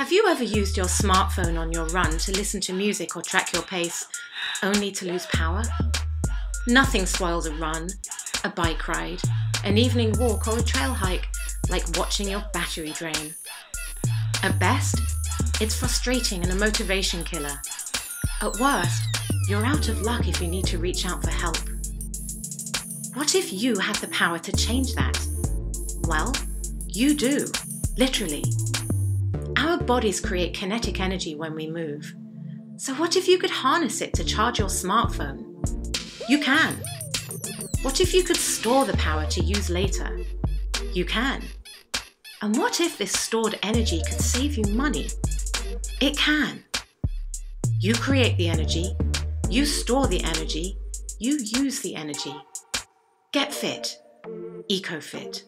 Have you ever used your smartphone on your run to listen to music or track your pace, only to lose power? Nothing spoils a run, a bike ride, an evening walk, or a trail hike like watching your battery drain. At best, it's frustrating and a motivation killer. At worst, you're out of luck if you need to reach out for help. What if you have the power to change that? Well, you do, literally. Bodies create kinetic energy when we move. So, what if you could harness it to charge your smartphone? You can. What if you could store the power to use later? You can. And what if this stored energy could save you money? It can. You create the energy, you store the energy, you use the energy. Get fit. EcoFit.